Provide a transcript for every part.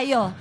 哎呦，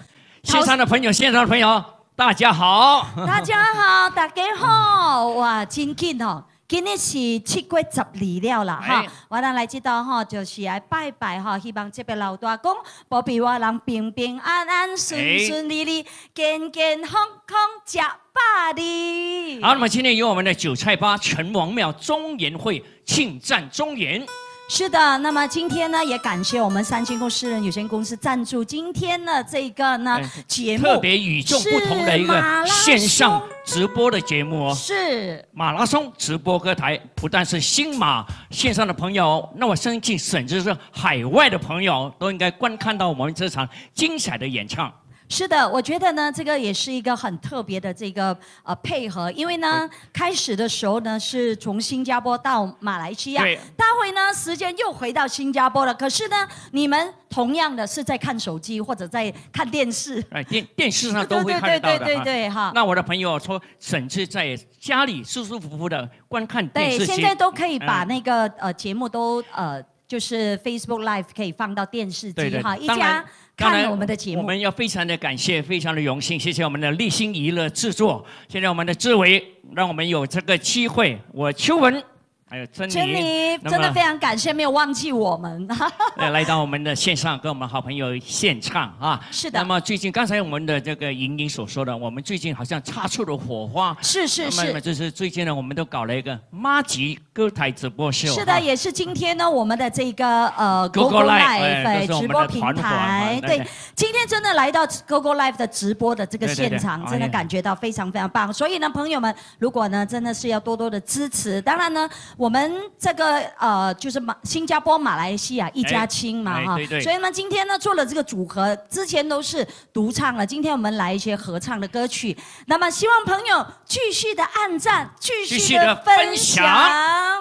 线上的朋友，线上的朋友，大家好，大家好，大家好，哇，真近哦，今日是七月十二了啦哈，我等来这道哈，就是来拜拜哈，希望这边老大公保庇我人平平安安、顺顺利利、健健康康、食饱的。好，那么今天由我们的韭菜八城隍庙中原会庆赞中原。是的，那么今天呢，也感谢我们三星公司人有限公司赞助今天的这个呢节目，特别与众不同的一个线上直播的节目哦，是马拉松直播歌台，不但是新马线上的朋友，那我相信甚至是海外的朋友都应该观看到我们这场精彩的演唱。是的，我觉得呢，这个也是一个很特别的这个呃配合，因为呢，开始的时候呢是从新加坡到马来西亚，大会呢时间又回到新加坡了。可是呢，你们同样的是在看手机或者在看电视。哎，电电视上都会看到的。对对对对哈。那我的朋友说，甚至在家里舒舒服服的观看。对，现在都可以把那个呃节目都呃。就是 Facebook Live 可以放到电视机哈，一家看我们的节目。我们要非常的感谢，非常的荣幸，谢谢我们的立新娱乐制作。现在我们的志伟让我们有这个机会，我邱文。还有珍妮，真的非常感谢，没有忘记我们。来来到我们的线上，跟我们好朋友献唱啊。是的。那么最近，刚才我们的这个莹莹所说的，我们最近好像擦出了火花。是是是。就是最近呢，我们都搞了一个妈吉歌台直播秀。是的，也是今天呢，我们的这个呃，Google Live 直播平台对，今天真的来到 Google Live 的直播的这个现场，真的感觉到非常非常棒。所以呢，朋友们，如果呢真的是要多多的支持，当然呢。我们这个呃，就是马新加坡、马来西亚一家亲嘛哈，所以呢，今天呢做了这个组合，之前都是独唱了，今天我们来一些合唱的歌曲。那么希望朋友继续的按赞，继续的分享。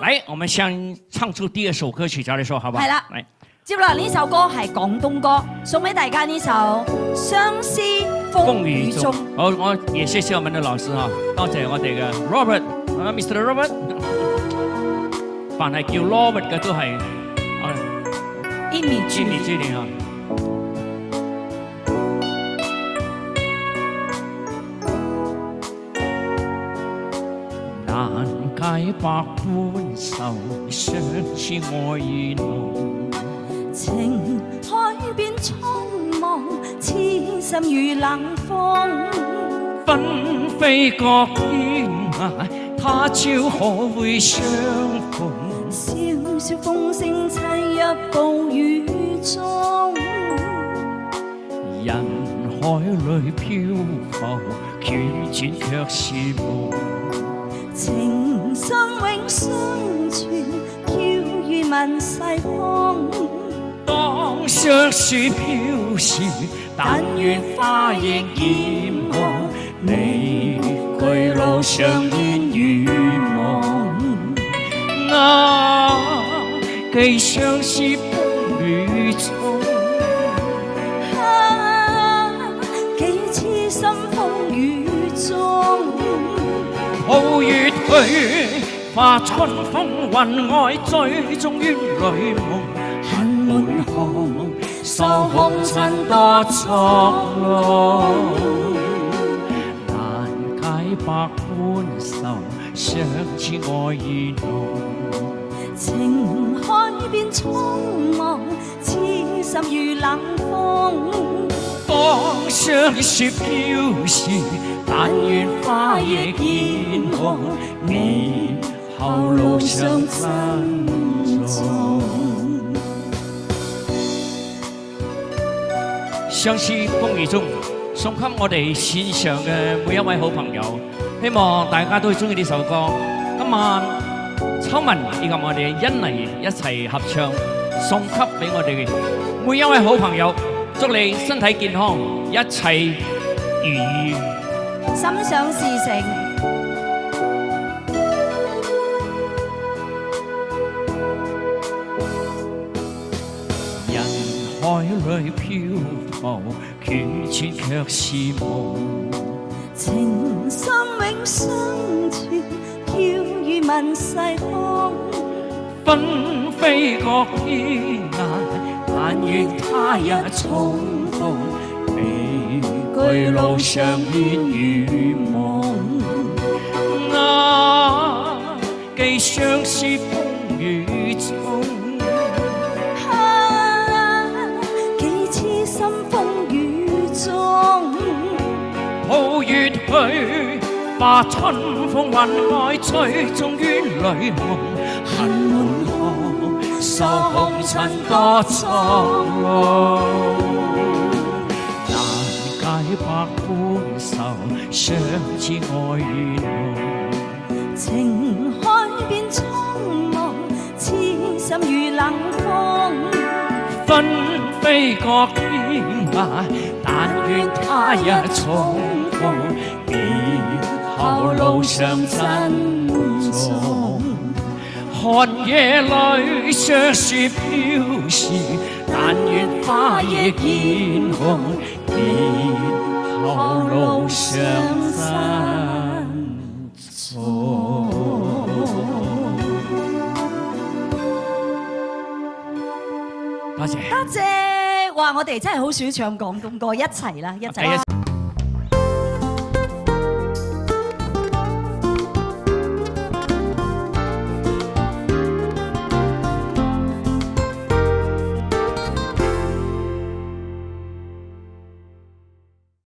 来，我们先唱出第二首歌曲，再你说，好不好？系啦，来，接落呢首歌系广东歌，送俾大家呢首《相思风雨中》。我我也谢谢我们的老师啊，多谢我哋嘅 Robert，啊，Mr. Robert。我还叫老，我嘅都还。一米七几啊？难百般愁，相守，爱意浓，情海变苍茫，痴心如冷风，纷飞各天涯。他朝可会相逢？萧萧风声凄泣暴雨中，人海里漂浮，辗转却是梦。情深永相存，飘于万世空。当霜雪飘时，但愿花亦艳红。你。巨路上烟雨蒙，啊，寄相思风雨中，啊，几痴心风雨中。抱月去化春风，云外追，终于雨梦恨满行，受红尘多错。百般愁，相知爱意浓，情海变苍茫，痴心遇冷风。霜雪飘时，但愿花亦艳红。你后路上珍重。湘风雨中。送給我哋線上嘅每一位好朋友，希望大家都中意呢首歌。今晚秋文以及我哋欣妮一齊合唱，送給俾我哋每一位好朋友。祝你身體健康，一切如意，心想事成。海里漂浮，决绝却是梦。情深永相存，飘于问世风。纷飞过天涯，但愿他日重逢。离归路上，烟雨蒙。啊，寄相思，风雨中。把春风运外吹，纵于泪红恨满河，受红尘多愁。难解百般愁，相知爱与浓，情海变苍茫，痴心如冷风，纷飞各天涯，但愿他日重。别后路上珍重，寒夜里雪悄飘时，但愿花日见红，别后路上珍重。多谢，多谢！哇，我哋真系好少唱广东歌，一齐啦，一齐。